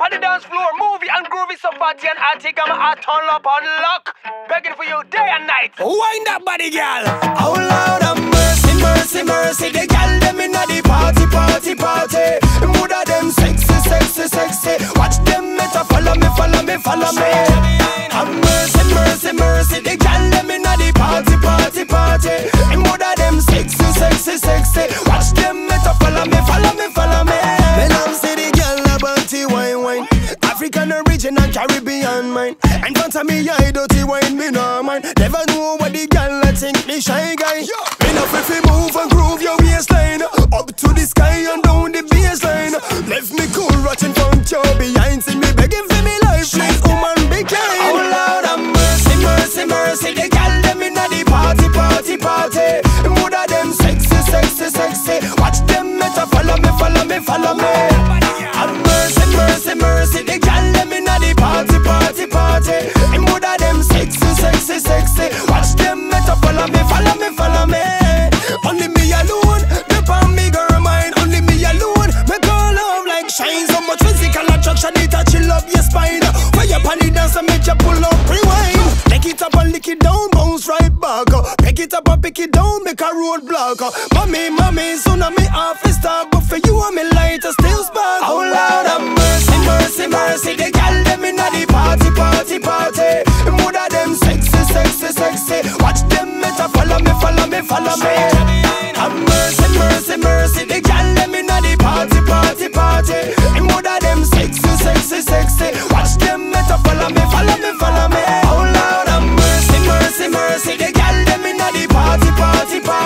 on the dance floor, movie and groovy, so fatty and attic, I'm a turn up on luck. Begging for you day and night. Wind up, body, girl. Oh Lord of mercy, mercy, mercy. The girl them Caribbean mind. And front of me, I dirty wine, me no mind. Never know what the I think me shy guy. Me no if you move and groove your waistline follow me, follow me, follow me. Only me alone, the on me girl mine. Only me alone, make all love like shine. So much physical attraction, it a chill up your spine. Fire upon the dance and make you pull up, rewind. Take it up and lick it down, bounce right back. Pick it up and pick it down, make a roadblock. Mommy, mommy, soon me office start, but for you I'm follow me, me. Have mercy, mercy, mercy. The girl them inna the party, party, party. Mood of them sexy, sexy, sexy. Watch them meta follow me, follow me, follow me. Oh Lord have mercy, mercy, mercy. The girl them inna the party, party, party.